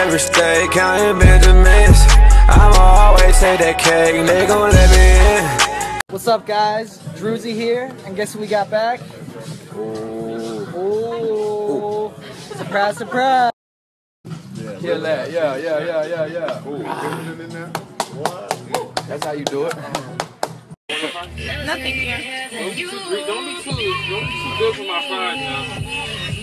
every state, counting Benjamins. I'ma always take that cake, they gon' let me in. What's up, guys? Druzy here, and guess who we got back? Ooh. Surprise, surprise. Kill that. Yeah, yeah, yeah, yeah, yeah. That's how you do it. Nothing here. Don't be too, don't be too, don't be too good for my fries now.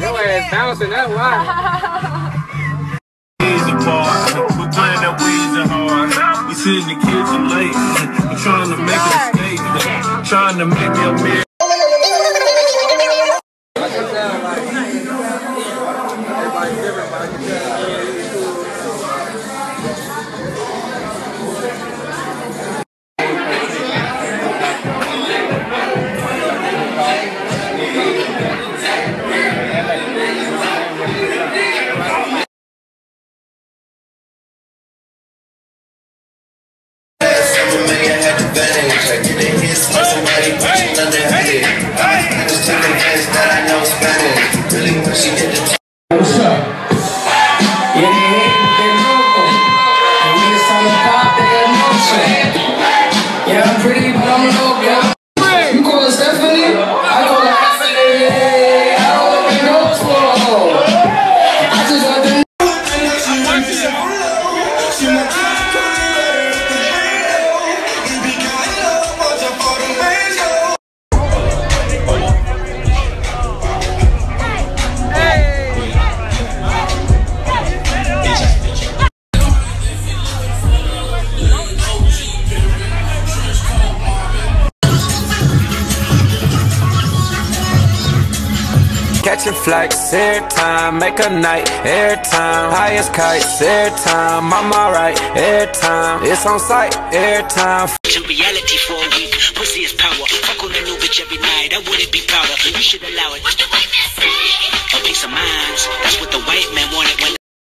Your ass. We're playing. We the kitchen late. I'm trying to make a statement. Trying to make me a million. What's up? Yeah, they hate but they know. And when it's time to pop, they got no shame. Yeah, I'm pretty, Catching flights every time, make a night every time. Highest kites every time, I'm alright every time. It's on site every time. to reality for a week. Pussy is power. Fuck on a new bitch every night. I wouldn't be prouder. You should allow it.